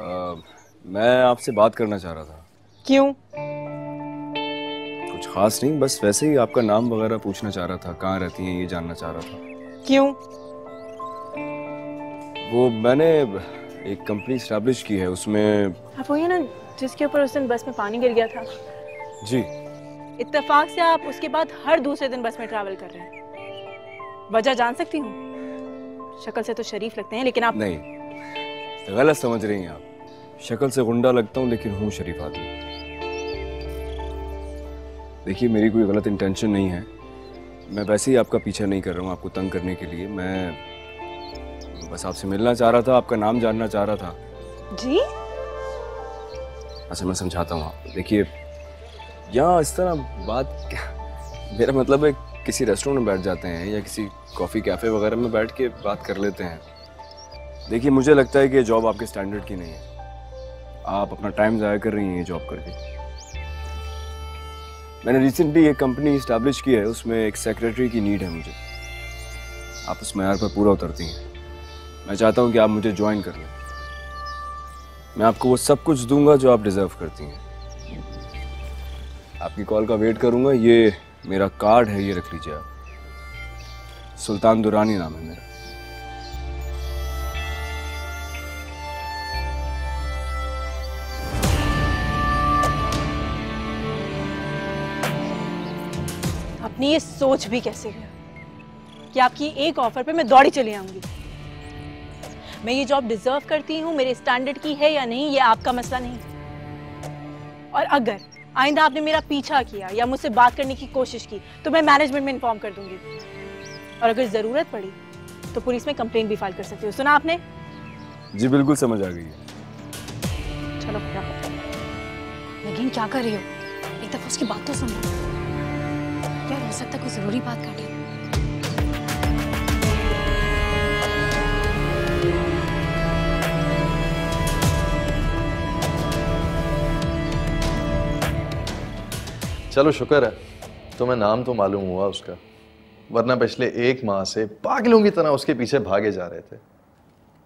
मैं आपसे बात करना चाह रहा था। क्यों? कुछ खास नहीं बस वैसे ही आपका नाम वगैरह पूछना चाह रहा था कहाँ रहती हैं ये जानना चाह रहा था। क्यों? वो मैंने एक कंपनी स्टैब्लिश की है उसमें आप वही ना जिसके ऊपर उस दिन बस में पानी गिर गया था। जी। इत्तेफाक से आप उसके बाद हर दूसरे दिन बस में ट्रैवल कर रहे हैं। वजह जान सकती हूँ? शक्ल से तो शरीफ लगते हैं लेकिन आप नहीं गलत समझ रही हैं आप। शक्ल से गुंडा लगता हूँ लेकिन हूँ शरीफ आदमी। देखिए मेरी कोई गलत इंटेंशन नहीं है। मैं वैसे ही आपका पीछा नहीं कर रहा हूँ आपको तंग करने के लिए। मैं बस आपसे मिलना चाह रहा था आपका नाम जानना चाह रहा था। जी? अच्छा मैं समझाता हूँ आपको। देखिए यहाँ इस तरह बात क्या मेरा मतलब है किसी रेस्टोरेंट में बैठ जाते हैं या किसी कॉफ़ी कैफ़े वगैरह में बैठ के बात कर लेते हैं। देखिए मुझे लगता है कि जॉब आपके स्टैंडर्ड की नहीं है। आप अपना टाइम ज़ाया कर रही हैं ये जॉब करके। मैंने रिसेंटली एक कंपनी इस्टेब्लिश की है, उसमें एक सेक्रेटरी की नीड है मुझे। आप उस मैार पर पूरा उतरती हैं। मैं चाहता हूँ कि आप मुझे ज्वाइन कर लें। मैं आपको वो सब कुछ दूँगा जो आप डिज़र्व करती हैं। आपकी कॉल का वेट करूँगा। ये मेरा कार्ड है, ये रख लीजिए आप। सुल्तान दुरानी नाम है मेरा। अपनी ये सोच भी कैसे गया कि आपकी एक ऑफ़र पे मैं दौड़ी चली आऊँगी? मैं ये जॉब डिजर्व करती हूँ मेरे स्टैंडर्ड की है या नहीं ये आपका मसला नहीं। और अगर आइंदा आपने मेरा पीछा किया या मुझसे बात करने की कोशिश की तो मैं मैनेजमेंट में इन्फॉर्म कर दूँगी। और अगर ज़रूरत पड़ी तो पुलिस में कंप्लेन भी फ़ाइल कर सकती हो। सुना आपने? जी बिल्कुल समझ आ गई है। चलो फटाफट लेकिन क्या कर रही हो? एक दफ़ा उसकी बात तो सुन। यार, हो सकता कोई ज़रूरी बात रही चलो, शुक्र है। तुम्हें नाम तो मालूम हुआ उसका। वरना पिछले एक माह से पागलों की तरह उसके पीछे भागे जा रहे थे।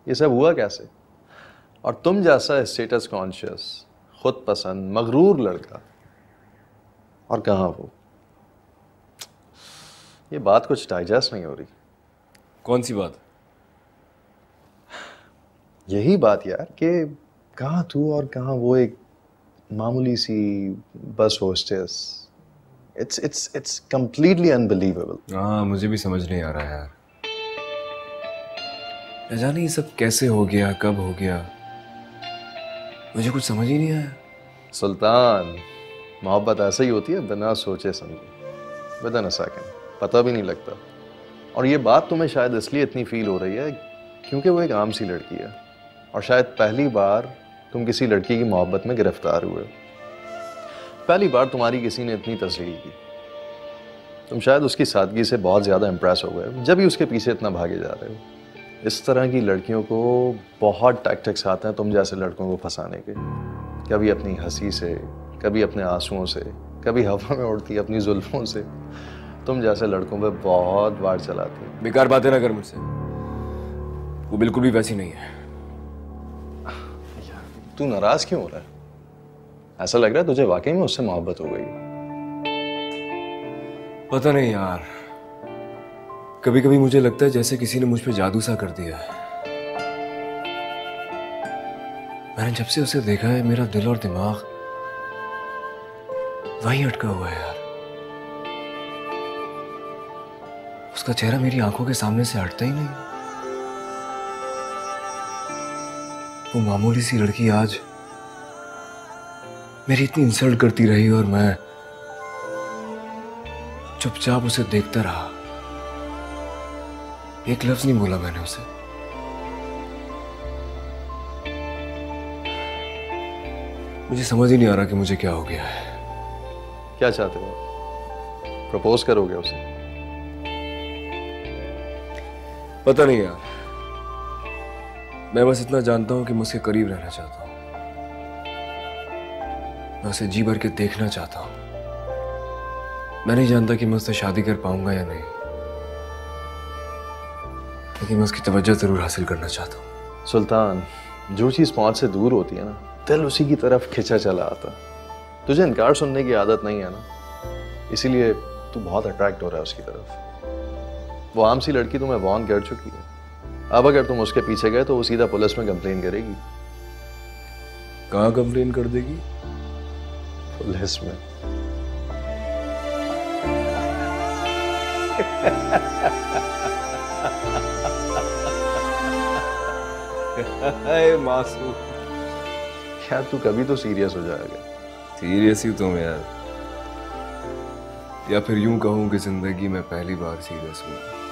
ये सब हुआ कैसे? और तुम जैसा स्टेटस कॉन्शियस खुद पसंद, मगरूर लड़का, और कहाँ वो ये बात कुछ डाइजेस्ट नहीं हो रही। कौन सी बात? यही बात यार कि कहाँ तू और कहाँ वो एक मामूली सी bus hostess it's it's it's completely unbelievable हाँ मुझे भी समझ नहीं आ रहा है यार जाने ये सब कैसे हो गया कब हो गया। मुझे कुछ समझ ही नहीं आया। सुल्तान मोहब्बत ऐसे ही होती है बिना सोचे समझे विद इन सेकंड पता भी नहीं लगता। और ये बात तुम्हें शायद इसलिए इतनी फील हो रही है क्योंकि वो एक आम सी लड़की है। और शायद पहली बार तुम किसी लड़की की मोहब्बत में गिरफ़्तार हुए पहली बार तुम्हारी किसी ने इतनी तस्लील की। तुम शायद उसकी सादगी से बहुत ज़्यादा इम्प्रेस हो गए जब भी उसके पीछे इतना भागे जा रहे हो। इस तरह की लड़कियों को बहुत टैक्टिक्स आते हैं तुम जैसे लड़कों को फंसाने के। कभी अपनी हँसी से, कभी अपने आंसुओं से, कभी हवा में उड़ती अपनी जुल्फों से। तुम जैसे लड़कों पे बहुत बार चलाती बेकार बातें ना कर मुझसे। वो बिल्कुल भी वैसी नहीं है। तू नाराज़ क्यों हो रहा है? ऐसा लग रहा है तुझे वाकई में उससे मोहब्बत हो गई। पता नहीं यार। कभी कभी मुझे लगता है जैसे किसी ने मुझ पर जादू सा कर दिया है। मैंने जब से उसे देखा है मेरा दिल और दिमाग वहीं अटका हुआ है यार। उसका चेहरा मेरी आँखों के सामने से हटता ही नहीं। वो मामूली सी लड़की आज मेरी इतनी इंसल्ट करती रही और मैं चुपचाप उसे देखता रहा। एक लफ्ज नहीं बोला मैंने उसे। मुझे समझ ही नहीं आ रहा कि मुझे क्या हो गया है। क्या चाहते हो? प्रपोज करोगे उसे? पता नहीं यार। मैं बस इतना जानता हूँ कि मैं उसके करीब रहना चाहता हूँ। मैं उसे जी भर के देखना चाहता हूँ। मैं नहीं जानता कि मैं उससे शादी कर पाऊँगा या नहीं। लेकिन मैं उसकी तवज्जो ज़रूर हासिल करना चाहता हूँ। सुल्तान, जो चीज़ पहुँच से दूर होती है ना, दिल उसी की तरफ़ खिंचा चला आता तुझे इनकार सुनने की आदत नहीं है ना? इसीलिए तू बहुत अट्रैक्ट हो रहा है उसकी तरफ़। वो आम सी लड़की तुम्हें वॉन कर चुकी है। अब अगर तुम उसके पीछे गए तो वो सीधा पुलिस में कंप्लेन करेगी। कहाँ कंप्लेन कर देगी? पुलिस में। मासूम। क्या तू कभी तो सीरियस हो जाएगा? सीरियस ही तुम यार। या फिर यूँ कहूँ कि ज़िंदगी में पहली बार सीरियस हुआ